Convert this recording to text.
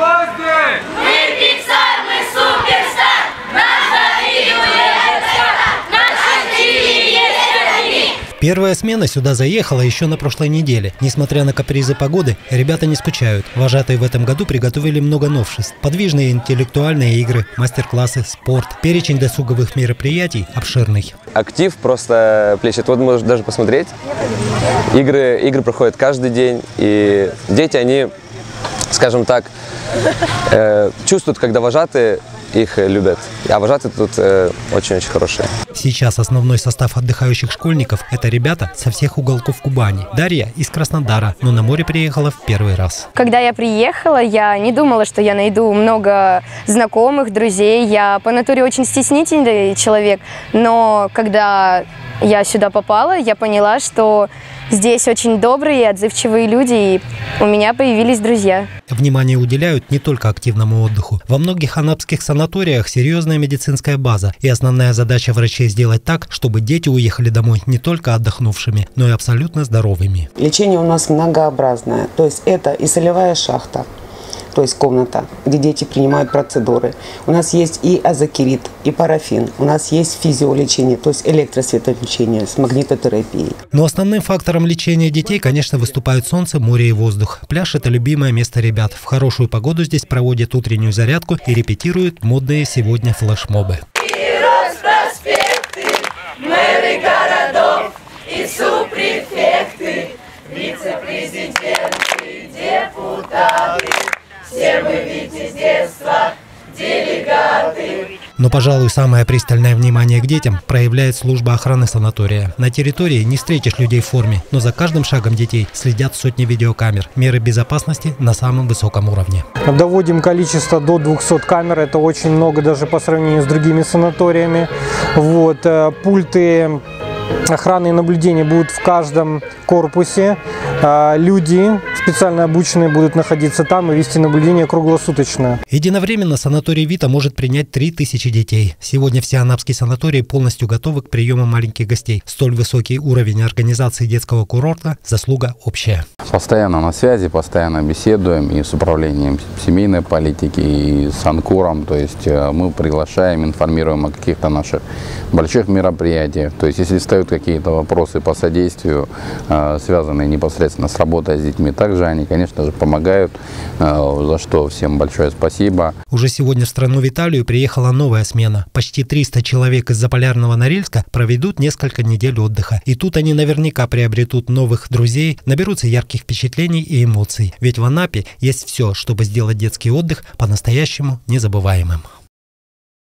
звезды! Мы Пиксар, мы суперстар! Нас завидует Наш стиль есть одни! Первая смена сюда заехала еще на прошлой неделе. Несмотря на капризы погоды, ребята не скучают. Вожатые в этом году приготовили много новшеств. Подвижные интеллектуальные игры, мастер-классы, спорт. Перечень досуговых мероприятий обширный. Актив просто плещет. Вот можно даже посмотреть. Игры, игры проходят каждый день. И дети, они, скажем так, э, чувствуют, когда вожатые их любят. А вожатые тут э, очень-очень хорошие. Сейчас основной состав отдыхающих школьников – это ребята со всех уголков Кубани. Дарья из Краснодара, но на море приехала в первый раз. Когда я приехала, я не думала, что я найду много знакомых, друзей. Я по натуре очень стеснительный человек, но когда я сюда попала, я поняла, что здесь очень добрые и отзывчивые люди, и у меня появились друзья. Внимание уделяют не только активному отдыху. Во многих анапских санаториях серьезная медицинская база, и основная задача врачей сделать так, чтобы дети уехали домой не только отдохнувшими, но и абсолютно здоровыми. Лечение у нас многообразное. То есть это и солевая шахта, то есть комната, где дети принимают процедуры. У нас есть и азокерит, и парафин. У нас есть физиолечение, то есть электросветолечение с магнитотерапией. Но основным фактором лечения детей, конечно, выступают солнце, море и воздух. Пляж – это любимое место ребят. В хорошую погоду здесь проводят утреннюю зарядку и репетируют модные сегодня флешмобы. И Ведь из детства делегаты. Но, пожалуй, самое пристальное внимание к детям проявляет служба охраны санатория. На территории не встретишь людей в форме, но за каждым шагом детей следят сотни видеокамер. Меры безопасности на самом высоком уровне. Доводим количество до 200 камер, это очень много даже по сравнению с другими санаториями. Вот, э, пульты охраны и наблюдения будут в каждом корпусе. А, Люди специально обученные будут находиться там и вести наблюдение круглосуточно. Единовременно санаторий Вита может принять 3000 детей. Сегодня все анапские санатории полностью готовы к приему маленьких гостей. Столь высокий уровень организации детского курорта – заслуга общая. Постоянно на связи, постоянно беседуем и с управлением семейной политики, и с Анкуром. То есть э, мы приглашаем, информируем о каких-то наших больших мероприятиях. То есть если встают какие-то вопросы по содействию, э, связанные непосредственно с работой с детьми, также они, конечно же, помогают, э, за что всем большое спасибо. Уже сегодня в страну Виталию приехала новая смена. Почти 300 человек из Заполярного Норильска проведут несколько недель отдыха. И тут они наверняка приобретут новых друзей, наберутся ярких впечатлений и эмоций. Ведь в Анапе есть все, чтобы сделать детский отдых по-настоящему незабываемым.